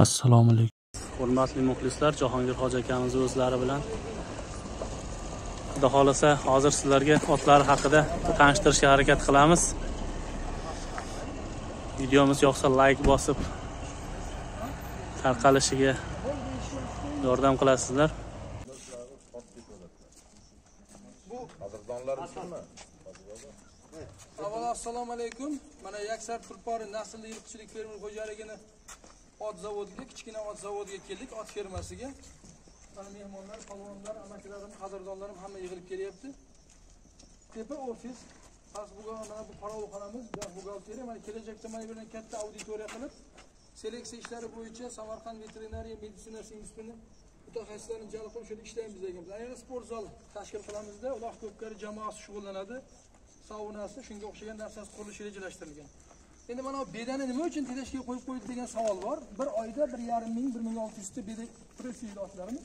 assalomu alaykum. Hurmatli muxlislar jahongir hoji akamiz o'zlari bilan. Xudo xohlasa hozir sizlarga otlar haqida tanishtirishga harakat qilamiz. Videomiz yoqsa layk bosib tarqalishiga yordam qilasizlar. Avvalo assalomu alaykum. Mana yaksar tulpori naslli yilqichilik fermer xo'jaligini ot zavodiga kichkina ot zavodiga keldik. Ot fermasiga. Mana mehmonlar polvonlar amakilarim qadrdonlarim hamma yig'ilib kelyapti. Tepa ofis. Past bu mana bu qorovulxonamiz buxgalteriya mana kelajakda mana bu yerdan katta auditoriya qilib seleksiya ishlari bo'yicha samarqand veterinariya meditsinasi institutini mutaxassislarni jalb qilib shu yerda ishlaymiz deganmiz yana sport zal tashkil qilamizda uloq ko'pkari jamoasi shug'ullanadi. Saunasi shunga o'xshagan narsasi qurilishi rejalashtirilgan. Endi mana bedani nima uchun teleshga qo'yib qo'ydi degan savol bor. Bir oyda bir yarim ming bir ming olti yuzta beda pressiyli otlarimiz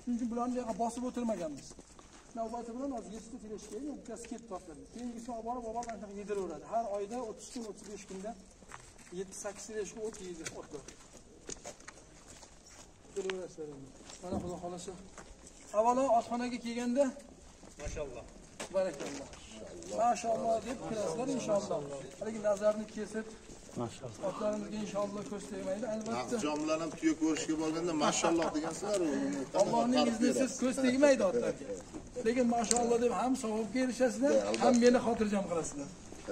shuning uchun bularni bu yoqqa bosib o'tirmaganmiz. Navbati bilan hozir yettita teleshka o'tkazib ketdi otlarga keyingisini olib borib olib borib mana shunaqa yediraveradi har oyda o'ttiz kun o'ttiz besh kunda yetti sakkiz teleshka o't yeydi otlar. Kelaverasizlar endi. mana xudo xohlasa. Avvalo otxonaga kelganda mashalloh. Barakalloh mashaalloh deb kirasizlar inshaalloh haligi nazarni kesib mashalloh. otlarimizga inshaalloh ko'z tegmaydi albatta. Bilan ham tuya ko'rishga borganda mashalloh degansizlar allohning iznisiz ko'z tegmaydi otlarga. lekin mashaalloh deb ham savobga erishasizlar ham meni xotirjam qilasizlar.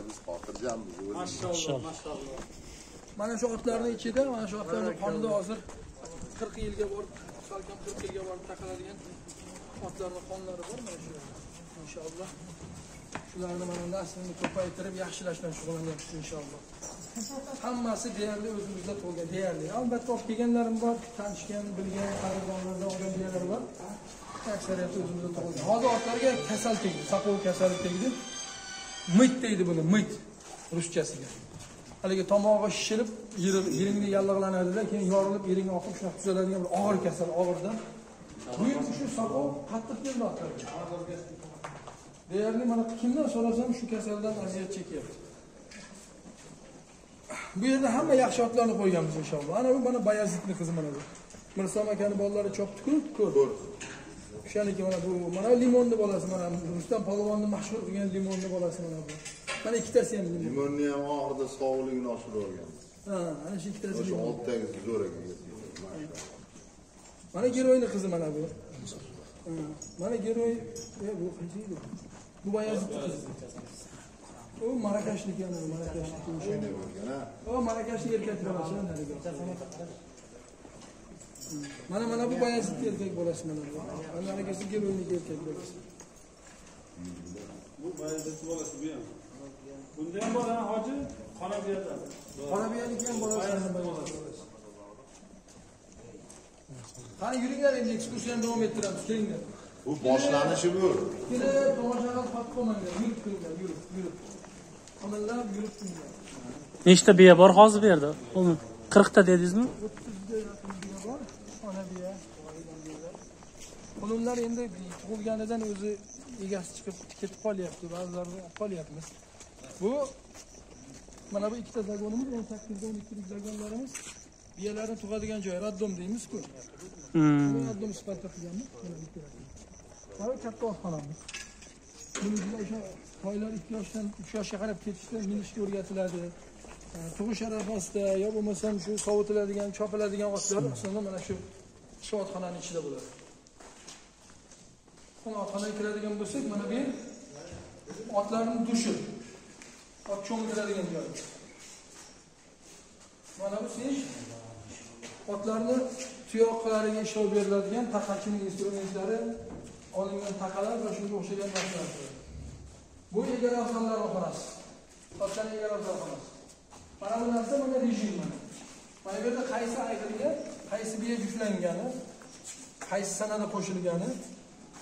Biz xotirjammiz o'zimiz. Mana shu otlarni ichida mana shu otlarni qonida hozir qirq yilga borib salkam qirq yilga borib taqaladigan otlarni qonlari bor mana shu inshaalloh shularni mana naslini ko'paytirib yaxshilash bilan shug'ullanyapmiz inshaalloh. Hammasi deyarli o'zimizda tug'ilgan deyarli. Albatta olib kelganlarim bor tanishgan bilgan qadrdonlardan olgan biyalar bor. Aksariyati o'zimizda tug'ilgan. Hozir otlarga kasal tegdi saqov kasali tegdi. Mit deydi buni mit ruschasiga. Haligi tomog'i shishirib yiringni yallig'lanadida keyin yorilib yiring oqib shunaqa tuzaladigan bir og'ir kasal og'irdan. Bu yil shu saqov qattiq keldi otlarga. Deyarli mana kimdan so'rasam shu kasaldan aziyat chekyapti bu yerda hamma yaxshi otlarni qo'yganmiz inshaalloh. Ana bu mana bayazidni qizi mana bu. Mirsom akani bolalari chopdi-ku ko'r o'shaniki mana bu mana limonni bolasi mana rustam polvonni mashhur qilgan limonni bolasi mana bu. Mana ikkitasi ham limon. Limonni ham oxirida sog'ligini oshirib yuborganmiz ha ana shu ikkitasi shu limon. oltidagi zo'r ekan. Mana giroyni qizi mana bu. Mana giroy e, bu qancha yil bu bayazidni qizi u marakashniki ana marakashniki o'sha O Marakashli erkak bolasi narigi. Mana mana bu Bayazid erkak bolasi mana bu. Mana narigisi Geloynik erkak bolasi. Bu Bayezidni bolasi bu ham. Bunda ham bor hoji yerda. Qorabiyaniki ham bolasi. Qani yuringlar endi ekskursiyani davom ettiramiz. Kelinglar. Bu boshlanishi bu Kelib tomosha qilib qolib qolmanglar. Yurib kiringlar, yurib, yurib. Qimillab yurib kiringlar. nechta biya bor hozir bu yerda qirqta dedingizmi 30 ga yaqin biya bor. Ona biya. Qulunlar endi tug'ilganidan o'zi egasi chiqib ketib qolyapti. Ba'zilarini olib qolyapmiz. Bu mana bu ikkita zagonimiz 18 ga 12 lik zagonlarimiz biyalarni tug'adigan joy raddom deymiz-ku. Hmm. Raddom sifatida qilganmiz. Bu katta oshxonamiz. Buni ichida o'sha toylar 2 yoshdan 3 yoshga qarab ketishda minishga o'rgatiladi. Tug'ish arafasida yo bo'lmasam shu sovitiladigan, chopiladigan otlar aslida mana shu shu ichida bo'ladi. Mana otxonaga kiradigan bo'lsak, mana bu otlarning dushi. Ot cho'miladigan joy. Mana bu sesh otlarni tuyoqqalariga ishlov beriladigan taqachining instrumentlari olingan taqalar va shunga o'xshagan narsalar. Bu egarazonlar xonasi. Otlarning afzal xonasi. Mana bu narsa mana rejim mana. Mana bu yerda qaysi ayg'irga, qaysi biya yuklangani qaysi sanada qo'shilgani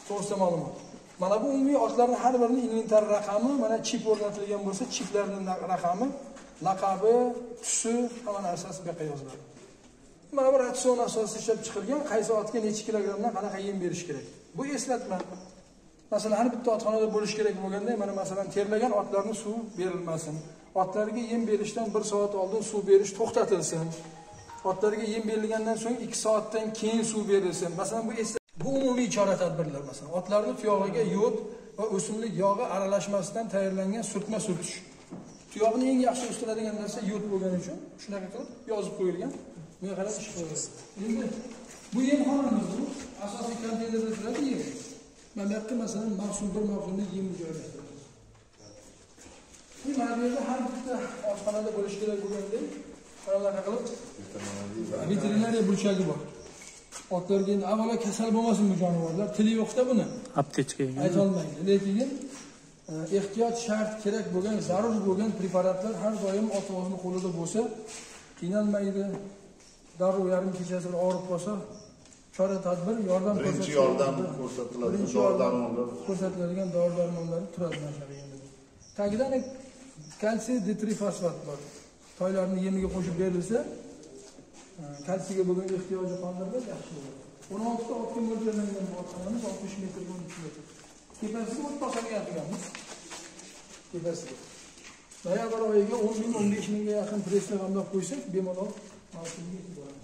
to'g'risida ma'lumot. Mana bu umumiy otlarni har birining inventar raqami, mana chip o'rnatilgan bo'lsa, chiplarni raqami, laqabi, tusi, hamma narsasi bu yoqqa yoziladi. Mana bu ratsion asosida ishlab chiqilgan, qaysi otga necha kilogrammdan qanaqa yem berish kerak. Bu eslatma. Masalan, har bitta otxonada bo'lish kerak bo'lganda, mana masalan, terlagan otlarni suv berilmasin. Otlarga yem berishdan 1 soat oldin suv berish to'xtatilsin. otlarga yem berilgandan so'ng 2 soatdan keyin suv berilsa masalan bu esa bu umumiy chora tadbirlar masalan otlarni tuyog'iga yod va o'simlik yog'i aralashmasidan tayyorlangan surtma surtish Tuyog'ini eng yaxshi o'stiradigan narsa yod bo'lgani uchun shunaqa qilib yozib qo'yilgan bunga qarab ish qilaveradi endi bu yemxonamiz bu asosiy konteynerda turadi yem. Mana bu yoqqa masalan mavsum bir mavsumlik yemni joylashtiramiz. Bu mana bu yerda har bitta oshxonada bo'lishi kerak bo'lgandek qanaqa qilib veterinariya. burchagi bor. Otlarga endi avvalo kasal bo'lmasin bu jonivorlar. Tili yo'qda buni. Aptechka aytolmaydi lekin e, ehtiyot shart kerak bo'lgan zarur bo'lgan preparatlar har doim ot o'zini qo'lida bo'lsa qiynalmaydi. Darrov yarim kechasi bir og'rib qolsa chora tadbir yordam birinchi yordam ko'rsatiladi birinchi yordam ko'rsatiladigan dori darmonlar turadi mana endi. tagida ana kalsiy detrifosfat bor. Toylarni yemiga qo'shib berilsa e, kalsiyga bo'lgan ehtiyoji qondirda yaxshi bo'ladi o'n oltita otga mo'ljallangan bu otxonamiz oltmish metr o'n uch metr. Tepasiga o't to'sadigan qilganmiz tepasiga. Noyabr oyiga o'n ming o'n besh mingga yaqin pressni g'amlab qo'ysak bemalol mavsumga yetib boramiz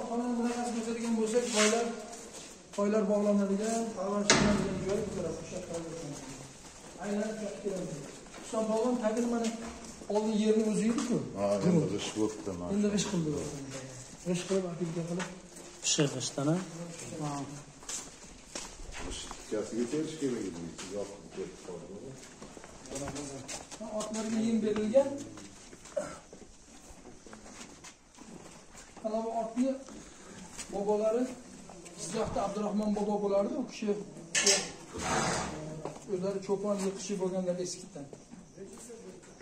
Otxonani bunaqasi ko'rsatadigan bo'lsak toylar toylar bog'lanadigan parvarishlanadigan joy bu taraf aylanib yoqqa kelamiz husan bog'lan tagini mana oldin yerni o'zi edi-ku ha endi g'ish bo'libdi mana endi g'isht qildi. G'isht qilib apilka qilib. Pishi g'ishtdan g'ish tikkasiga terish kerak edi yopib ketib qoldi. Otlarga yem berilgan ana bu otni bobolari jizzaxda abdurahmon bobo bo'lardi u kishi e, o'zlari cho'pon yiqishi bo'lganlar eskidan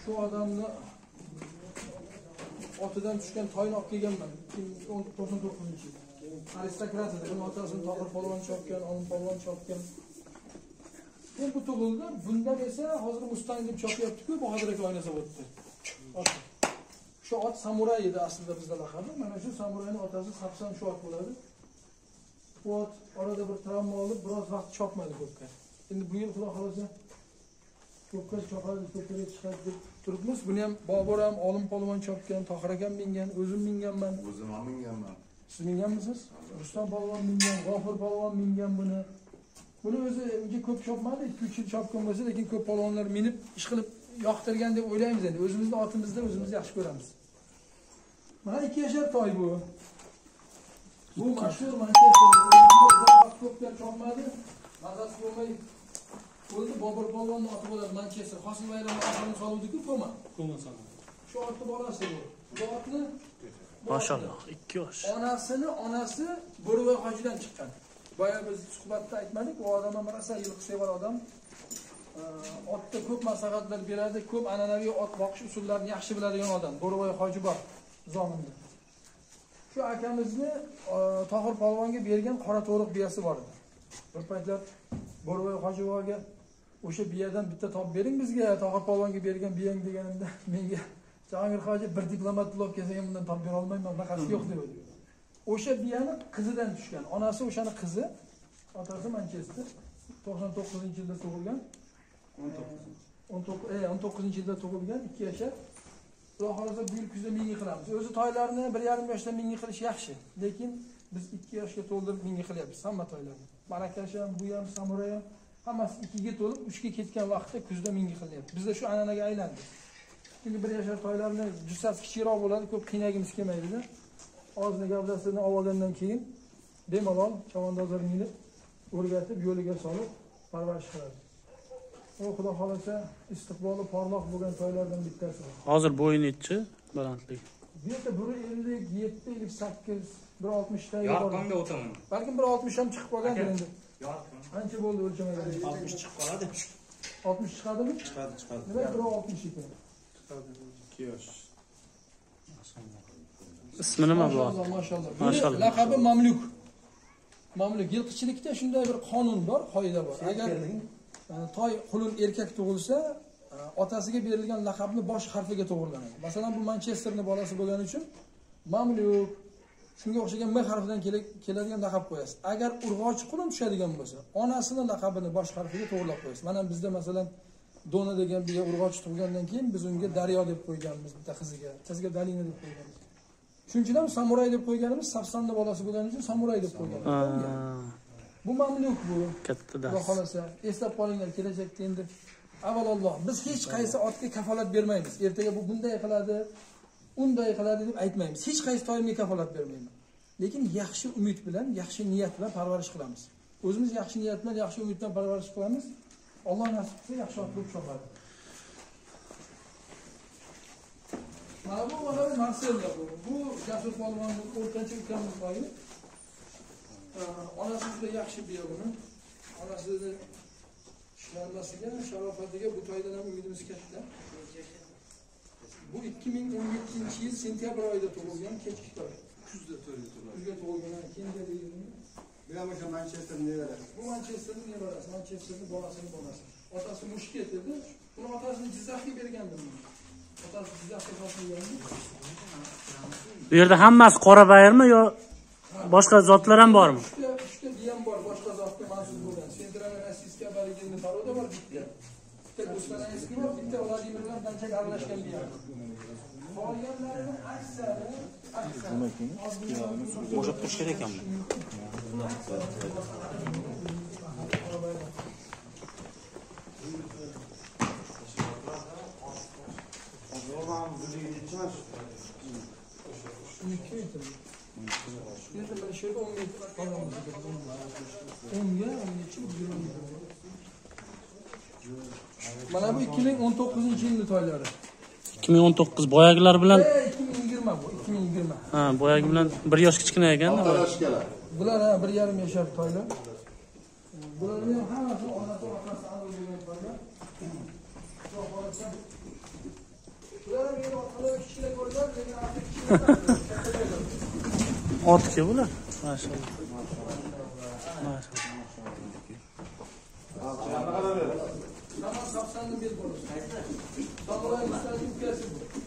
shu odamni otidan tushgan toyni olib kelganman to'qson to'qqizinchi yil. Aristokrat otasini tohir polvon chopgan olim polvon chopgan. Bu tug'ildi bundan esa hozir mustang deb chopyaptiku bahodir aka oyna zavodda. Shu ot samuray edi aslida bizda laqabi mana shu samurayni otasi sapsan shu ot bo'ladi. Bu ot orada bir travma olib biroz vaqt chopmadi ko'pga. Endi bu yil xudo xohlasa ko'pga chopadi ko'pkaga chiqadi deb turibmiz. Buni ham bobur ham olim polvon chopgan tohir akam mingan o'zim minganman. O'zim ham minganman. Siz minganmisiz? Rustam polvon mingan g'ofur polvon mingan buni. Buni o'zi unga ko'p chopmadi ikki uch yil chopgan bo'lsa lekin ko'p polvonlar minib ish qilib yoqtirgan deb o'ylaymiz endi. O'zimizni otimizda o'zimiz yaxshi ko'ramiz mana ikki yashar toy bu. Bu mashhur manchester chopmadi. Mazasi bo'lmay o'ldi bobur polvonni oti bo'ladi manchester. Hosil bayrami oxirini soluvdiku ko'ma. Shu otni bolasi bu. Bu otni bu mashalloh ikki yosh. Onasini onasi bo'rivoy hojidan chiqqan. Boya biz suhbatda aytmadik u odam ham rosa yilqisevar odam. Otda ko'p maslahatlar beradi ko'p an'anaviy ot boqish usullarini yaxshi biladigan odam. Bo'rivoy hoji bor zominda. Shu akamizni e, tohir polvonga bergan qora to'riq biyasi bor edi. Bir paytlar bo'rivoy hojivoga o'sha biyadan bitta topib bering bizga tohir polvonga bergan biyang deganimda menga jahongir hoji bir diplomat pul olib kelsang ham bundan topib bera olmayman bunaqasi yo'q deb o'sha biyani qizidan tushgan onasi o'shani qizi otasi manchester to'qson to'qqizinchi yilda tug'ilgan. o'n to'qqiz e, o'n to'qqizinchi yilda tug'ilgan ikki yashar xudo xohlasa bu yil kuzda ming qilamiz o'zi toylarni bir yarim yoshda ming qilish yaxshi lekin biz ikki yoshga to'ldirib ming qilyapmiz hamma toylarni. Marakash ham bu ham samuray ham hammasi ikkiga to'lib uchga ketgan vaqtda kuzda ming qilyapti bizda shu an'anaga aylandi. Chunki bir yashar toylarni jussasi kichikroq bo'ladi ko'p qiynagimiz kelmaydida. Ozgina gavdasini olib olgandan keyin bemalol chavandozlar minib o'rgatib yo'liga solib parvarish qiladi. U xudo xohlasa istiqboli porloq bo'lgan toylardan bittasi hozir bo'yi nechi balandligi bu yerda bir ellik yetti ellik sakkiz bir oltmishda yorqinga o'taman. Balkim bir oltmish ham chiqib qolgandir endi yorqin ancha bo'ldi o'lchamagan oltmish chiqib qoladi. Oltmish chiqadimi? Chiqadi chiqadi. Demak bir oltmish ekan. Ikki yosh. Ismi nima bu mashalloh mashalloh laqabi mamluk. Mamluk. Yilqichilikda shunday bir qonun bor qoida bor. Agar toy qulun erkak tug'ilsa e, otasiga berilgan laqabni bosh harfiga to'g'irlanadi masalan bu manchesterni bolasi bo'lgani uchun mamluk shunga o'xshagan m harfidan kela- keladigan laqab qo'yasiz. Agar urg'ochi qulun tushadigan bo'lsa onasini laqabini bosh harfiga to'g'irlab qo'yasiz. Mana bizda masalan dona degan biya urg'ochi tug'ilgandan keyin biz unga daryo deb qo'yganmiz bitta qiziga qiziga dalina deb qo'yganmiz. Shuning uchun ham samuray deb qo'yganimiz safsanda bolasi bo'lgani uchun samuray deb qo'ygan Ha, bu mamluk bu. Katta xudo dars. xohlasa eslab qolinglar kelajakda endi. Avvalolloh biz hech qaysi otga kafolat bermaymiz. Ertaga bu bunday qiladi unday qiladi deb aytmaymiz. Hech qaysi toyimga kafolat bermayman lekin yaxshi umid bilan yaxshi niyat bilan parvarish qilamiz. O'zimiz yaxshi niyat bilan yaxshi umid bilan parvarish qilamiz. Alloh nasib qilsa yaxshi ot bo'lib chopadi. Mana bu mana bu. Jasur polvonni o'rtancha ukamiz toyi onasi juda yaxshi biya buni. Onasini ishlanmasiga sharofatiga bu toydan ham umidimiz katta. Bu 2017 yil sentyabr oyida tug'ilgan kechki toy. Kuzda kuzga tug'ilgan kenja Bu ham o'sha Manchester nevarasi. bu manchesterning nevarasi manchesterning bolasini bolasi otasi mushket edi buni otasini jizzaxga bergandim otasi jizzaxga topshirgandi Bu yerda hammasi qora bayirmi yo boshqa zotlar ham bormi? uchta uchta biyam bor boshqa zotga mansub bo'lgan sentralniy rossiyskiy aborigenniy poroda bor bitta bitta go'stanayskiy bor bitta vladimir bilan qanchaga aralashgan biyam qolganlarini aksari aksari bo'shab turish kerak ekanmi Endi mana shu yerda 10 metr qolamiz. 10 ga 10 Mana bu 2019 yilning toylari. 2019 boyagilar bilan E 2020 bu, 2020. ha, boyagi bilan bir yosh kichkina. Otalashkalar. Bular ha, bir yarim yashar toylar. Bularning ham hammasi onasi otasi aniq bo'lgan toylar. Bular ham meni orqali kichkina ko'rgan, lekin kichkina Otki bular. Bu.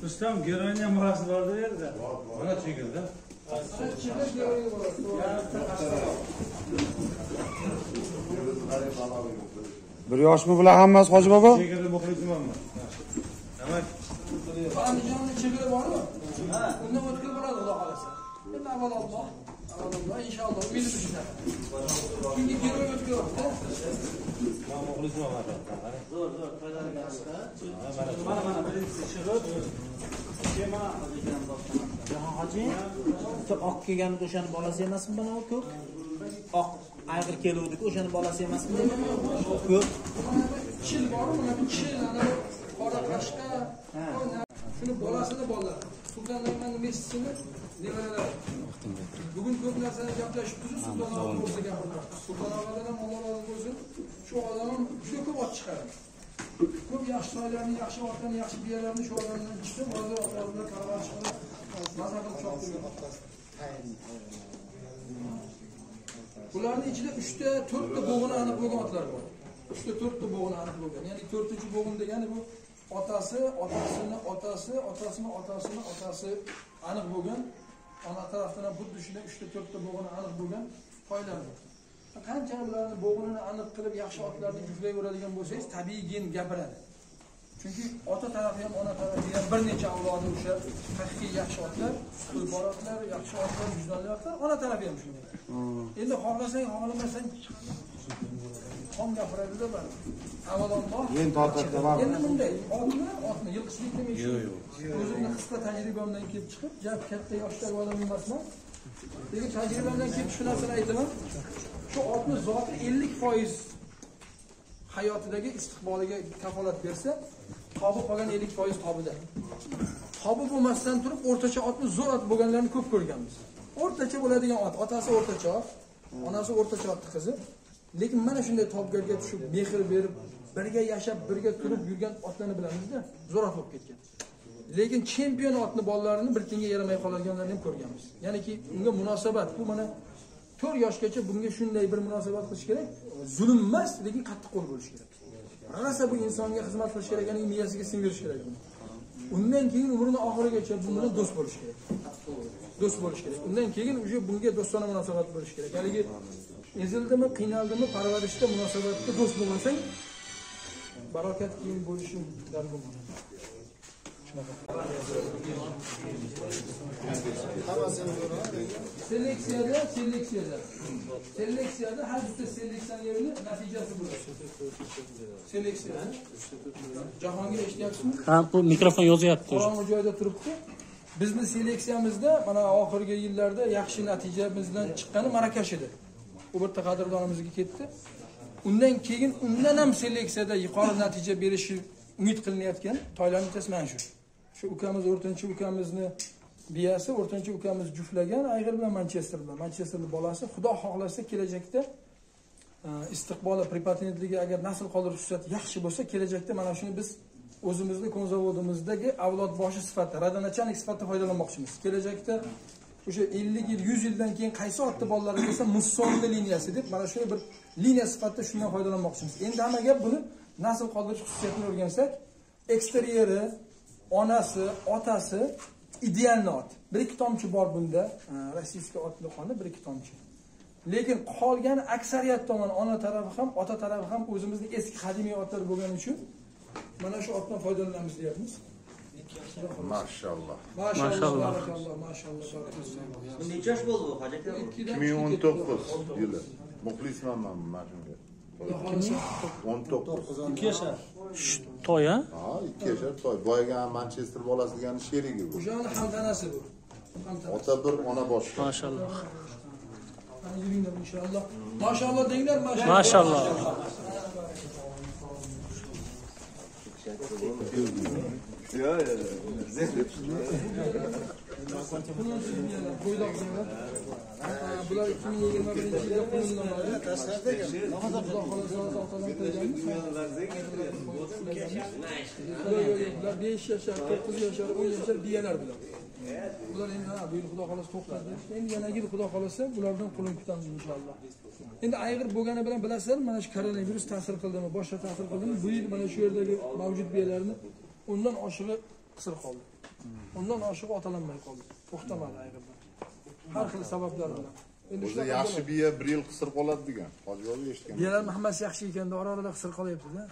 rustam geroniya bolasi borda u yerda mana borusu. Bir yoshmi bular hammasi hoji bobo? chekildi muxlisimman demak Andijonda chegara bormi? Undan o'tkir. Endi avvalolloh, avvalolloh inshaalloh umidimiz shunda. Chunki man muxlisimman zo'r zo'r mana mana birinchisi chiqib keyin mana hoji bitta oq kelganida o'shani bolasi emasmi mana ko'k oq ayg'ir keluvdik o'shani bolasi emasmi ko'k Chil bormi? Mana bu chil, qora qashqa. Shuni bolasini bolalar. Sulton Naymanning mesisini nevaralari. Bugun ko'p narsani gaplashib turib Sulton Ahmad bo'lsa gapirmoqda. Sulton ham Alloh rozi bo'lsin. Shu odam ham juda ko'p ot chiqardi Ko'p yaxshi toylarni, yaxshi otlarni, yaxshi biyalarni shu odamdan chiqib, hozir otlarni parvarish qilib, maza qilib choptirgan. Bularning ichida 3 ta, 4 ta bo'g'ini aniq bo'lgan otlar bor. 3 ta, 4 ta bo'g'ini aniq bo'lgan. Ya'ni 4-chi bo'g'in degani bu otasi, otasini, otasi, otasini, otasini, otasi aniq bo'lgan. Ona tarafdan xuddi shunday 3 ta, 4 ta bo'g'ini aniq bo'lgan toylar bor. Qancha bularni bo'g'inini aniq qilib yaxshi otlarni yuklayveradigan bo'lsangiz, tabiiy gen gapiradi. Chunki ota tarafi ham ona tarafi ham bir necha avlodi o'sha haqiqiy yaxshi otlar, qo'yboq otlar, yaxshi otlar, vijdonli otlar, ona tarafi ham shunday. Endi xohlasang, xohlamasang xom gapiradida bari. Avvalambor Men tortadi endi bunday otni, otni yilqislik demak shu. O'zimni qisqa tajribamdan kelib chiqib, jab katta yoshdagi odam emasman. Lekin tajribamdan kelib shu narsani aytaman. Shu otni zoti 50% hayotidagi istiqboliga kafolat bersa, tobi qolgan 50% tobida. Tobi bo'lmasdan turib o'rtacha otni zo'r ot bo'lganlarni ko'p ko'rganmiz. O'rtacha bo'ladigan ot, otasi o'rtacha ot, onasi o'rtacha otni qizi. Lekin mana shunday topgarga tushib, mehr berib, birga yashab, birga turib yurgan otlarni bilamizda, zo'r ot bo'lib ketgan. Lekin chempion otni bolalarini bir tinga yaramay qolganlarni ham ko'rganmiz. Ya'niki unga munosabat bu mana 4 yoshgacha bunga shunday bir munosabat qilish kerak. Zulm emas, lekin qattiq qo'l bo'lish kerak. Rosa bu insonga xizmat qilish kerak, ya'ni miyasiga singdirish kerak buni. Undan keyin umrini oxirigacha bu bilan do'st bo'lish kerak. Do'st bo'lish kerak. Undan keyin уже bunga do'stona munosabat bo'lish kerak. Haligi ezildimi, qiynaldimi, parvarishda munosabatga do'st bo'lmasang, barokat keyin bo'lishi dargumon. seleksiyada seleksiyada seleksiyada har bitta seleksionerni natijasi bo'ladi. Seleksiyada jahongir eshityapsizmi? Ha bu mikrofon yozyapti. Qorong'i joyda turibdi. Bizni seleksiyamizda mana oxirgi yillarda yaxshi natijamizdan chiqqani marakash edi u bitta qadrdonimizga ketdi. Undan keyin undan ham seleksiyada yuqori natija berishi umid qilinayotgan toylarni bittasi mana shu? Shu ukamiz o'rtinchi ukamizni biyasi o'rtinchi ukamiz juftlagan ayg'ir bilan manchester bilan manchesterni bolasi xudo xohlasa kelajakda e, istiqboli prepatentligi agar nasl qoldirish xususiyati yaxshi bo'lsa kelajakda mana shuni biz o'zimizni konzavodimizdagi avlod boshi sifatida radionachanik sifatida foydalanmoqchimiz. Kelajakda o'sha ellik yil yuz yildan keyin qaysi otni bolalari bo'lsa mussonni liniyasi deb mana shuni bir liniya sifatida shundan foydalanmoqchimiz. Endi hamma gap buni nasl qoldirish xususiyatini o'rgansak eksteryeri onasi otasi idealni ot. Bir ikki tomchi bor bunda e, rossiyskiy otni qoni bir ikki tomchi. Lekin qolgan aksariyat tomon ona tarafi ham ota tarafi ham o'zimizni eski qadimiy otlar bo'lgani uchun mana shu otdan foydalanamiz deyapmiz. Mashallah. mashalloh Mashalloh. barakalloh mashalloh barakalloh. Bu necha yosh bo'ldi bu hojat aka? Ikkidan 2019 yili. Muxlisman men mana shunga. Xudo xohlasa 19. ikki yashar to'y ha Ha, ikki yashar toy. Boyaga Manchester bolasi degani sherigi bu. o'shani hamtanasi bu hamtanasi Ota bir, ona boshqa. mashalloh Mana yuringlar inshaalloh mashalloh denglar mashalloh mashalloh bo'ydoq denglar Ha, bular 2021 yilda qo'llanadi xudo xohlasa otadan qo'yganmiz bular besh yashar to'qqiz yashar o'n yashar biyalar bular bular endi ha bu yil xudo xohlasa to'xtadi endi yana yil xudo xohlasa bulardan qo'lin kutamiz inshaalloh. Endi ayg'ir bo'lgani bilan bilasizlar mana shu koronavirus ta'sir qildimi boshqa ta'sir qildimi? Bu yil mana shu yerdagi mavjud biyalarni undan oshig'i qisir qoldi. Undan oshig'i otalanmay qoldi. To'xtamadi ayg'irlar. Har xil sabablar bilan. Endi O'zi yaxshi biya 1 yil qisir qoladi degan. Hoji bobo eshitgan. biyalarni hammasi yaxshi ekanda ora orada qisir qolyaptida.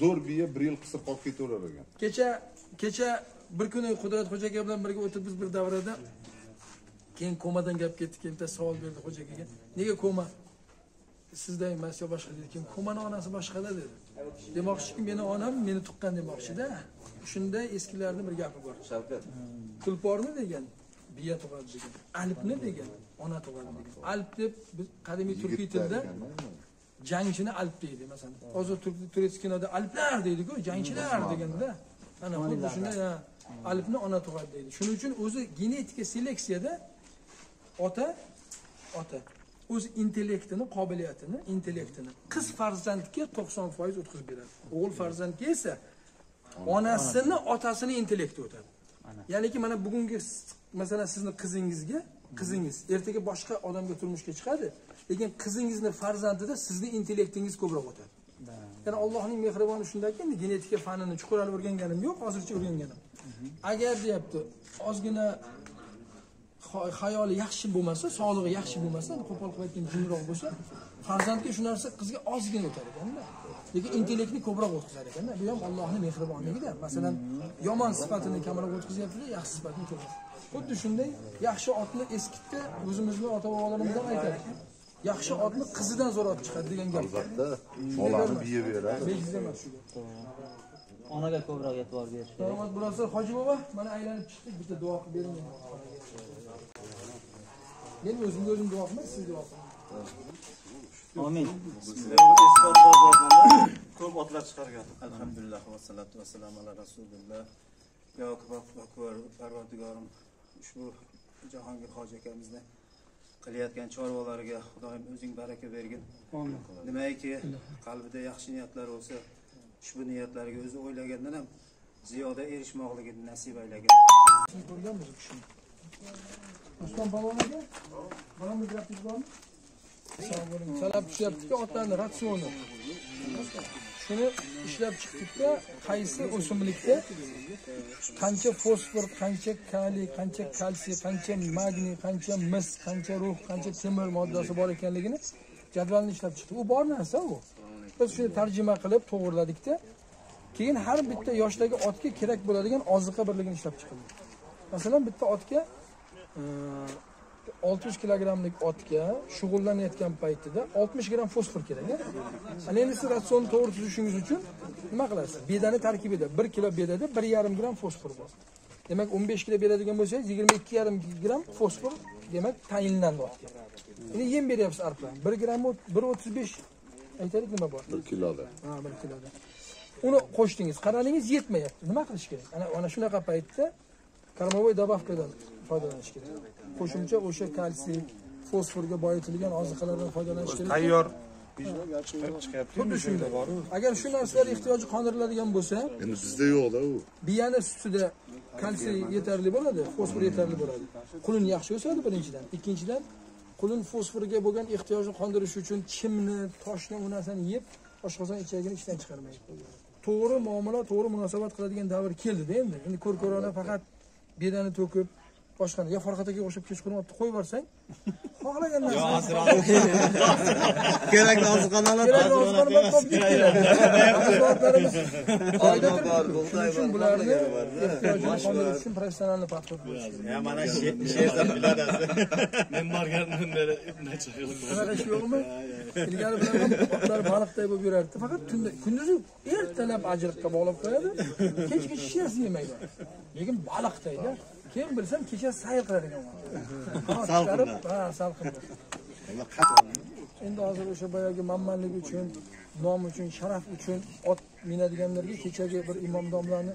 Zo'r biya 1 yil qisir qolib ketaverar ekan. kecha kecha bir kuni qudrat xo'ja aka bilan birga o'tib biz bir davrada. Keyin komadan gap ketdi keyin bitta savol berdi xo'ja akaga nega koma? Sizda emas yo boshqa dedi. Keyin komani onasi boshqada dedi. Demoqchiki meni onam meni tuqqan demoqchida shunda eskilarni bir gapi bor. Tulporni degan biya tug'adi degan alpni degan ona tug'adi degan. Alp deb biz qadimiy turkiy tilda jangchini alp deydi masalan. Hozir tur- turist kinoda alplar deydiku jangchilar deganda. Ana xuddi shunday alpni ona tug'adi deydi. Shuning uchun o'zi genetika seleksiyada ota ota. O'z intellektini qobiliyatini intellektini qiz farzandga to'qson foiz o'tkazib beradi. O'g'il farzandga esa onasini otasini intellekti o'tadi. Ya'niki mana bugungi masalan sizni qizingizga qizingiz. Ertaga boshqa odamga turmushga chiqadi lekin qizingizni farzandida sizni intellektingiz ko'proq o'tadi ya'ni allohning mehriboni shundaki endi genetika fanini chuqurroq o'rganganim yo'q hozircha o'rganganim. Agar deyapti ozgina xayoli yaxshi bo'lmasa sog'lig'i yaxshi bo'lmasa qo'pol qilib aytganda jimroq bo'lsa farzandga shu narsa qizga ozgina o'tar ekanda. Lekin intellektni ko'proq o'tkazar ekanda. Bu ham allohni mehribonligida. Masalan yomon sifatini kamroq o'tkazyaptida yaxshi sifatini ko'proq xuddi shunday yaxshi otni eskitda o'zimizni ota bobolarimiz ham aytadi yaxshi otni qizidan zo'r ot chiqadi degan gap. Albatta, bolani biya beradi. bejiz emas shu gap Onaga ko'proq e'tibor berish kerak. salomat birodar hoji bobo mana aylanib chiqdik. Bitta duo qilib bering men o'zimga o'zim duo qilmay siz duo qiling Amin. ko'p otlar chiqargan. Alhamdulillah vassalatu vassalamu ala rasulilloh yo akbar parvardigorim ushbu jahongir hoji akamizni qilayotgan chorvalariga xudoyim o'zing baraka bergin. Nimaiki qalbida yaxshi niyatlar bo'lsa ushbu niyatlarga o'zi o'ylagandan ham ziyoda erishmoqligini nasib aylagin ko'rganmiz u kishini. Rustam polvon aka? Bironbir gapingiz bormi? Sanab tushyaptiki otlarni ratsioni shuni ishlab chiqdikda qaysi o'simlikda? Qancha fosfor qancha kaliy qancha kalsiy qancha magniy qancha mis qancha rux qancha temir moddasi bor ekanligini jadvalni ishlab chiqdi. U bor narsa u. Biz shuni tarjima qilib to'g'irladikda. Keyin har bitta yoshdagi otga kerak bo'ladigan oziqa birligini ishlab chiqildi. Masalan bitta otga e, 600 kilogrammlik otga shug'ullanayotgan paytida 60 gramm fosfor kerak ana endi siz ratsionni to'g'ri tuzishingiz uchun nima qilasiz? Bedani tarkibida 1 kilo bedada 1,5 gramm fosfor bor. Demak 15 kilo beradigan bo'lsangiz 22,5 gramm fosfor demak tayinlandi otga. Endi yem beryapsiz arpa. 1 gramm 1,35 aytaylik nima bor? Bir kiloda. Ha 1 kiloda. Uni qo'shdingiz qarandingiz yetmayapti. Nima qilish kerak? Ana ana shunaqa paytda kормовой добавкаdan foydalanish kerak qo'shimcha o'sha kalsiy fosforga boyitilgan oziqalardan foydalanish kerak. Tayyor. Xuddi shunday. agar shu narsalar ehtiyoji qondiriladigan bo'lsa endi bizda yo'qda u. biyani sutida kalsiy yetarli bo'ladi fosfor yetarli bo'ladi. Qulun yaxshi o'sadi birinchidan. Ikkinchidan qulun fosforga bo'lgan ehtiyojni qondirish uchun chimni toshni u narsani yeb oshqozon ichagini ishdan chiqarmaydi. To'g'ri muomala to'g'ri munosabat qiladigan davr keldida endi. Endi ko'r ko'rona faqat bedani to'kib boshqani yo farhod akaga o'xshab kechqurun otni qo'yib yuborsang xohlagan narsani kerakli oziqalarni kerakli oziqani borib topib yeb keladi mahsulotlarimiz oyda shuning uchun bularni ehtiyojini qondirish uchun professionalni podход bo'lishi kerak mana sherdan biladi Men borganimda necha xil shunaqa ish yo'qmi ilgari bilaman otlar baliqday bo'lib yurardi faqat tunda kunduzi ertalab ajriqqa bog'lab qo'yadi kechga hech narsa yemaydi lekin baliqdayda keyin bilsam kecha sayr qiladigan chiqarib ha salqinda endi hozir o'sha boyagi manmanlik uchun nom uchun sharaf uchun ot minadiganlarga kechagi bir imom domlani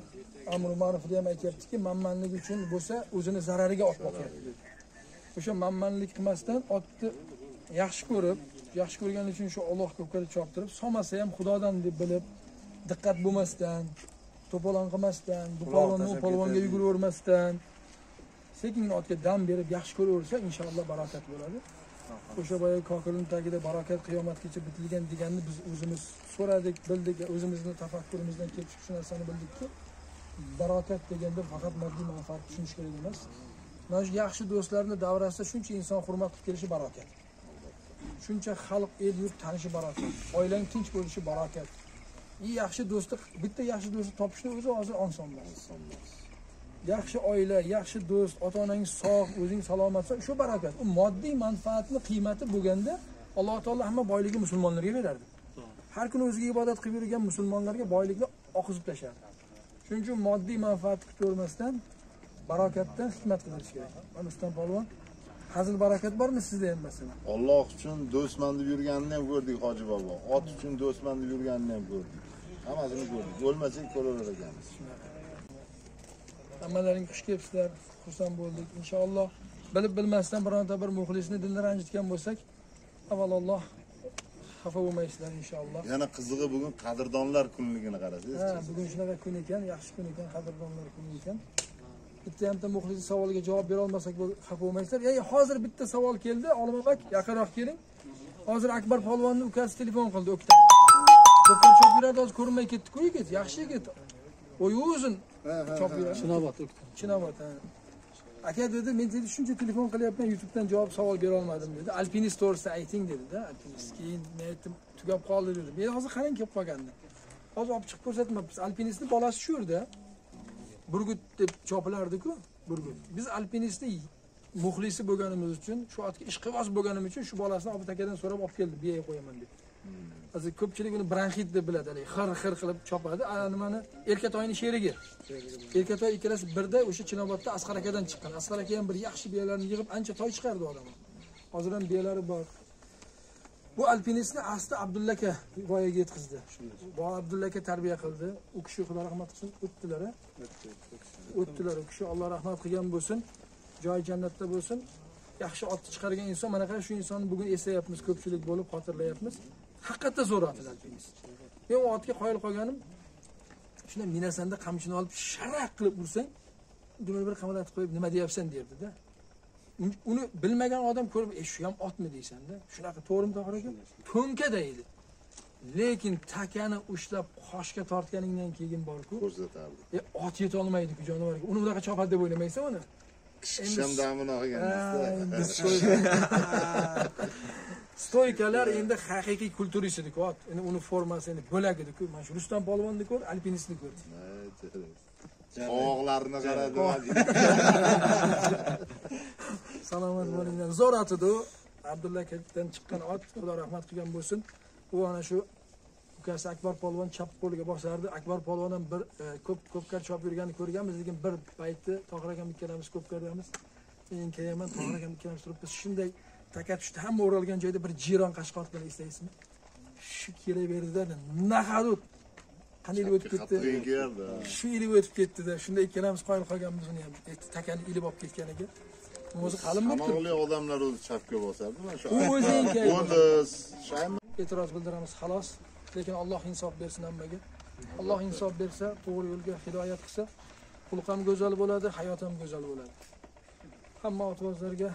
amri ma'rufida ham aytyaptiki manmanlik uchun bo'lsa o'zini zarariga ot dedi. o'sha manmanlik qilmasdan otni yaxshi ko'rib yaxshi ko'rgani uchun shu Alloh ko'kada choptirib solmasa ham xudodan deb bilib diqqat bo'lmasdan to'polon qilmasdan bu polvonni u polvonga yuguravermasdan sekingina otga dam berib yaxshi ko'raversa inshaalloh barokat bo'ladi. O'sha boyagi kokilni tagida barokat qiyomatgacha bitilgan deganni biz o'zimiz so'radik bildik o'zimizni tafakkurimizdan kelib chiqib shu narsani bildikki barokat deganda faqat moddiy manfaat tushunish kerak emas. Mana shu yaxshi do'stlarni davrasida shuncha inson hurmat qilib kelishi barokat shuncha xalq el yurt tanishi barokat oilang tinch bo'lishi barokat и yaxshi do'stni bitta yaxshi do'stni topishni o'zi hozir oson emas. Yaxshi oila yaxshi do'st ota onang sog' o'zing salomatsan. Shu barakat u moddiy manfaatni qiymati bo'lganda alloh taolo hamma boyligi musulmonlarga berardi. Har kuni o'ziga ibodat qilib yurgan musulmonlarga boylikni oqizib tashardi shuning uchun moddiy manfaatni kutavermasdan barokatdan hikmat qidirish kerak. Mana rustam polvon hazil barakat bormi sizda ham masalan? Alloh uchun do'stman deb yurganini ham ko'rdik hoji bobo ot uchun do'stman deb yurganini ham ko'rdik. Hammasini ko'rdik. O'lmasak ko'raverar ekanmiz hammalaring xush kelibsizlar xursand bo'ldik. Inshaalloh bilib bilmasdan bironta bir muxlisni dilini ranjitgan bo'lsak avvalolloh xafa bo'lmaysizlar inshaalloh. Yana qizig'i bugun qadrdonlar kunligini qarasangiz ha bugun shunaqa kun ekan yaxshi kun ekan qadrdonlar kuni ekan. Bitta hamta muxlisni savoliga javob berolmasak bo'l- xafa bo'lmaysizlar. Ya'ni hozir bitta savol keldi olimov aka yaqinroq keling. Hozir akbar polvonni ukasi telefon qildi o'ktam. Ko'plar chopib yuradi hozir ko'rinmay ketdi-ku yigit. Yaxshi yigit. O'yi uzun chopib yuradi Chinobod Chinobod ha. Aka dedi, men dedi shuncha telefon qilyapman, YouTube'dan javob savol bera olmadim dedi. Alpinist to'g'risida ayting dedi-da. Alpinist keyin men aytdim, tugab qoldi dedi. Men hozir qarang kelib qolgandi. Hozir olib chiqib ko'rsatmabmiz. Alpinistni bolasi shu yerda. Burgut deb chopilardi-ku, Burgut. Biz alpinistni muxlisi bo'lganimiz uchun, shu otga ishqiboz bo'lganim uchun shu bolasini Obid akadan so'rab olib keldim, biyaga qo'yaman deb. Hmm. Hozir ko'pchilik uni bronxit deb biladi, haligi xir xir qilib chopadi. ana nimani erkatoyni sherigi. Erkatoy ikkalasi birda o'sha Chinobodda Asqar akadan chiqqan. Asqar aka ham bir yaxshi biyalarni yig'ib ancha toy chiqardi odam. Hozir ham biyalari bor. Bu alpinistni asli Abdulla aka voyaga yetkazdi. Bu Abdulla aka tarbiya qildi. U kishi Xudo rahmat qilsin, o'tdilar. O'tdilar. U kishi Alloh rahmat qilgan bo'lsin. Joyi jannatda bo'lsin. Yaxshi otni chiqargan inson, mana qarang shu insonni bugun eslayapmiz, ko'pchilik bo'lib xotirlayapmiz. Haqiqatda zo'r ot alpinist. Men u otga qoyil qolganim shuna minasanda qamchini olib sharaq qilib ursang dumini bir qamalatib qo'yib nima deyapsan derdi-da. Un- Uni bilmagan odam ko'rib, "E, shu ham otmi deysanda. Shunaqa to'g'rimi Tohir aka? To'nka deydi. Lekin takani ushlab qoshga tortganingdan keyin borku, ko'rsatardi e, ot yetolmaydi-ku jonivorga. Uni unaqa chopadi deb o'ylamaysan uni. Kisham damini olgan. Stoykalar endi haqiqiy kulturist ediku ot. endi uni formasi endi bo'lak ediku. Mana shu rustam polvonni ko'r alpinistni ko'r. Oyoqlarini qaradi. salomat bo'linglar. Zo'r ot edi u abdulla akadan chiqqan ot xudo rahmat qilgan bo'lsin. U ana shu ukasi akbar polvon chap qo'liga bosardi. Akbar polvon ham bir e, ko'p ko'pkar chopib yurganini ko'rganmiz lekin bir paytni tohir akam ikkalamiz ko'pkardamiz men kelganman tohir akam ikkalamiz turibmiz shunday taka tushdi. Hamma o'ralgan joyda bir jiron qashqot bilan eslaysizmi? Shu kelaveridida nahadud! Qanday yilib o'tib ketdi? Shu yilib o'tib ketdida. Shunda ikkalamiz qoyil qolganmiz uni ham. Takani ilib olib ketganiga o'zi qalinmabdi Qamoqli odamlar o'zi chapga shu. u o'zi enkayib O'ndis, shaymi? e'tiroz bildiramiz xolos lekin alloh insof bersin hammaga. Alloh insof bersa to'g'ri yo'lga hidoyat qilsa xulq ham go'zal bo'ladi hayot ham go'zal bo'ladi. Hamma otibozlarga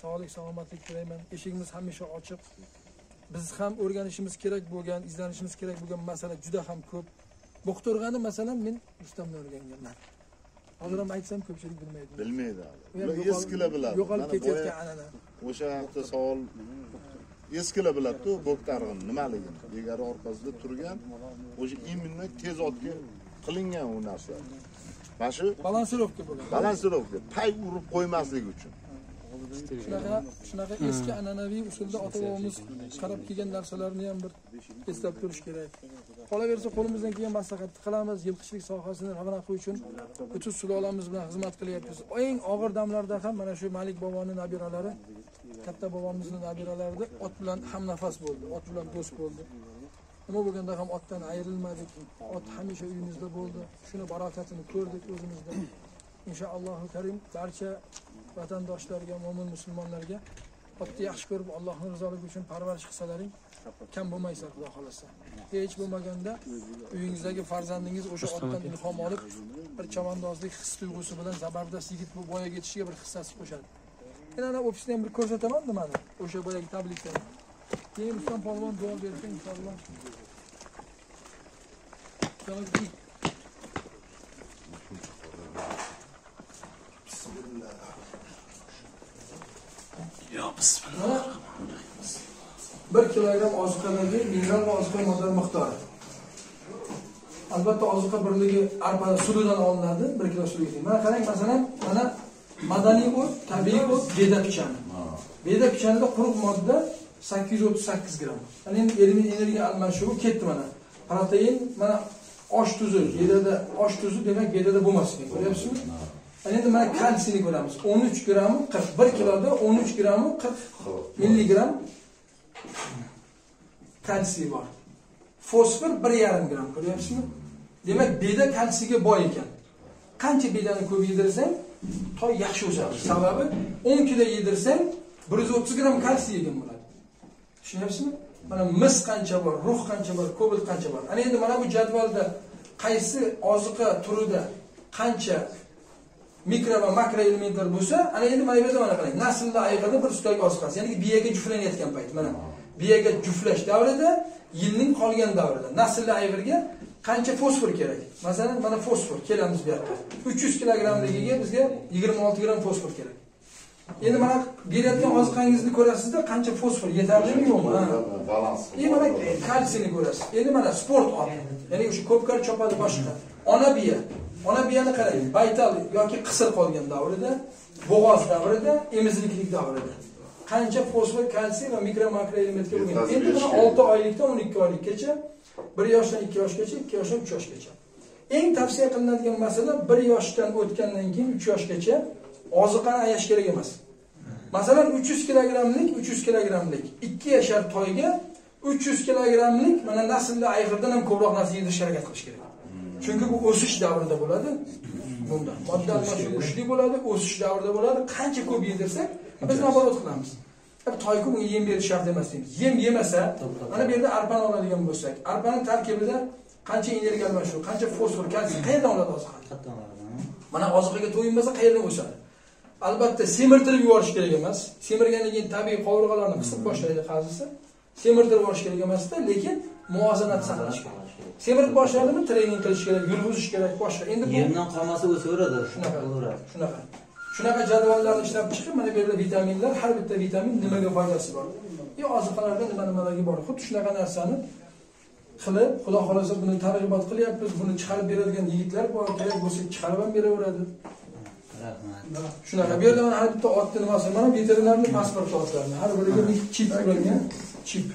sog'lik salomatlik tilayman eshigimiz hamisha ochiq biz ham o'rganishimiz kerak bo'lgan izlanishimiz kerak bo'lgan masala juda ham ko'p bo'qto'rg'ani masalan men rustamdan o'rganganman hozir ham aytsam ko'pchilik bilmaydi Bilmaydi. Ular eskilar biladi. yo'qolib ketayotgan an'ana o'sha hafta savol eskilar biladi-ku bo'ktarg'in nimaligini. Egari orqasida turgan o'sha immunni tez otga qilingan u narsa. Mana shu balansirovka bo'ladi balansirovka pay urib qo'ymaslik uchun. Shunaqa shunaqa eski an'anaviy usulda ota bobomiz qarab kelgan narsalarni ham bir eslab turish kerak. Qolaversa qo'limizdan kelgan maslahatni qilamiz. Yilqichilik sohasini ravnaqi uchun butun sulolamiz bilan xizmat qilyapmiz. Eng og'ir damlarda ham mana shu malik boboni nabiralari katta bobomizni nabiralarida ot bilan hamnafas bo'ldi ot bilan do'st bo'ldi. Nima bo'lganda ham otdan ayrilmadik. Ot hamisha uyimizda bo'ldi. Shuni barokatini ko'rdik o'zimizda. Inshaallohu karim barcha vatandoshlarga mo'min musulmonlarga otni yaxshi ko'rib allohni rizoligi uchun parvarish qilsalaring kam bo'lmaysan xudo xohlasa. Hech bo'lmaganda uyingizdagi farzandingiz o'sha otdan ilhom olib bir chavandozlik his tuyg'usi bilan zabardast yigit bu voyaga yetishiga bir hissasi qo'shadi. Men ana ofisda ham bir ko'rsataman nimani? O'sha boyagi tabrikdan keyin rustam polvon duo bersin inshaalloh Tabriklik. Mana bir kilogramm ozuqadagi mineral va ozuqa moddalar miqdori. Albatta ozuqa birligi arpa suvidan olinadi bir kilo suviga mana qarang masalan mana madaniy o't tabiiy o't beda pichani beda pichanida quruq modda sakkiz yuz o'ttiz sakkiz gramm mana endi energiya almashuvi ketdi mana. Protein mana osh tuzi bedada osh tuzi demak bedada bo'lmasligi ko'ryapsizmi endi mana kalsiyni ko'ramiz o'n uch grammi qirq bir kiloda o'n uch grammi qirq milligram. Kalsiy bor. Fosfor bir yarim gramm ko'ryapsizmi? Demak beda kalsiyga boy ekan. Qancha bedani ko'p yedirsang toy yaxshi o'sadi sababi o'n kilo yedirsang bir yuz o'ttiz gramm kalsiy yegan bo'ladi. Tushunyapsizmi? Mana mis qancha bor rux qancha bor kobalt qancha bor. Ana endi mana bu jadvalda qaysi oziqa turida qancha mikro va makro elementlar bo'lsa ana endi mana bu yerda mana qarang naslli ayg'irni bir ustidagi oziqasi ya'ni biyaga juflanayotgan payt mana biyaga juflash davrida yilning qolgan davrida naslli ayg'irga qancha fosfor kerak? Masalan mana fosfor kelamiz bu yoqqa uch yuz kilogrammligiga bizga yigirma olti gramm fosfor kerak. Endi mana berayotgan oziqangizni ko'rasizda qancha fosfor yetarlimi yo'qmi balans. endi mana kalsiyni ko'rasiz. Endi mana sport ot ya'ni o'sha ko'pkar chopadi boshqa. Ona biya ona biyani qarang baytal yoki qisir qolgan davrida bo'g'oz davrida emiziklik davrida. Qancha fosfor kalsiy va mikro makro elementga bo'lgan endi mana olti oylikdan o'n ikki oylikgacha bir yoshdan ikki yoshgacha ikki yoshdan uch yoshgacha. Eng tavsiya qilinadigan masala bir yoshdan o'tgandan keyin uch yoshgacha oziqani ayash kerak emas. Masalan uch yuz kilogrammlik uch yuz kilogrammlik. Ikki yashar toyga uch yuz kilogrammlik mana naslli ayg'irdan ham ko'proq narsa yedirishga harakat qilish kerak chunki bu o'sish davrida bo'ladi. Bunda modda almashuv kuchli bo'ladi o'sish davrida bo'ladi. Qancha ko'p yedirsak biz naborot qilamiz. Toyga bunga yem berish shart emas deymiz. Yem yemasa mana bu yerda arpani oladigan bo'lsak arpani tarkibida qancha energiya almashuv qancha fosfor kalsiy qayerdan oladi oziqani mana oziqaga to'yinmasa qayerdan o'sadi? Albatta semirtirib yuborish kerak emas. Semirgandan keyin tabiiy qovurg'alarni qisib boshlaydi qazisi semirtirib yuborish kerak emasda lekin muvozanat saqlash kerak semirib boshladimi trening qilish kerak yurg'izish kerak boshqa endi Yemdan qolmasa o'saveradi. Shunaqa. Bo'laveradi. shunaqa shunaqa jadvallarni ishlab chiqib mana bu yerda vitaminlar har bitta vitamin nimaga foydasi bor и oziqalarda nima nimalarga bor xuddi shunaqa narsani qilib xudo xohlasa buni targ'ibot qilyapmiz buni chiqarib beradigan yigitlar bor kerak bo'lsa chiqarib ham beraveradi Rahmat. shunaqa bu yerda mana har bitta otni nimasi mana veterinarniy pasporti otlarni har biriga bir chip urilgan chip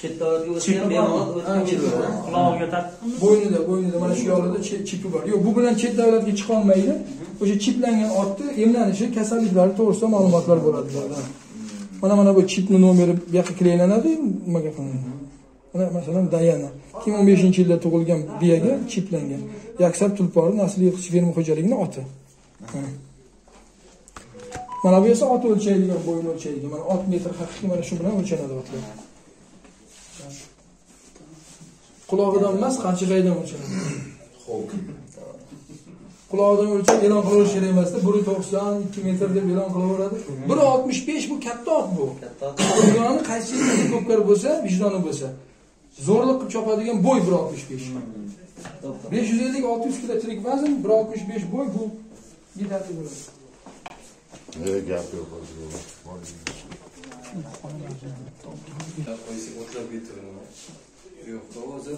Chet davlatga o'tgan bemalol kelaveradi. qulog'iga bo'ynida bo'ynida mana shu chi- chipi bor. Yo'q bu bilan chet davlatga chiqolmaydi o'sha chiplangan otni emlanishi kasalliklari to'g'risida ma'lumotlar bo'ladi. Bularda. mana mana bu chipni nomeri bu yoqqa kleylanadi nimaga mana masalan dayana ikki ming o'n beshinchi yilda tug'ilgan biyaga chiplangan. Yaksab tulpori nasl yilqichi ferma xo'jaligini oti. Mana bu esa ot o'lchaydigan bo'yni o'lchaydigan. Mana ot metr haqiqiy mana shu bilan o'lchanadi otlar qulog'idan emas qanchig'aydan o'lchanadi qulog'idan o'lchab e'lon qilaverish kerak emasda bir to'qson ikki metr deb e'lon qilaveradi. Bir oltmish besh bu katta ot bu. Vijdoni qaysi ko'pkar bo'lsa vijdoni bo'lsa. Zo'rliq qilib chopadigan bo'y bir oltmish besh. Besh yuz ellik olti yuz kilo tirik vazn bir oltmish besh bo'y bu. Yetarli bo'ladi. Gap yo'q o'zi. qo'ysak o'tlab ketaveradi yo'q o'zi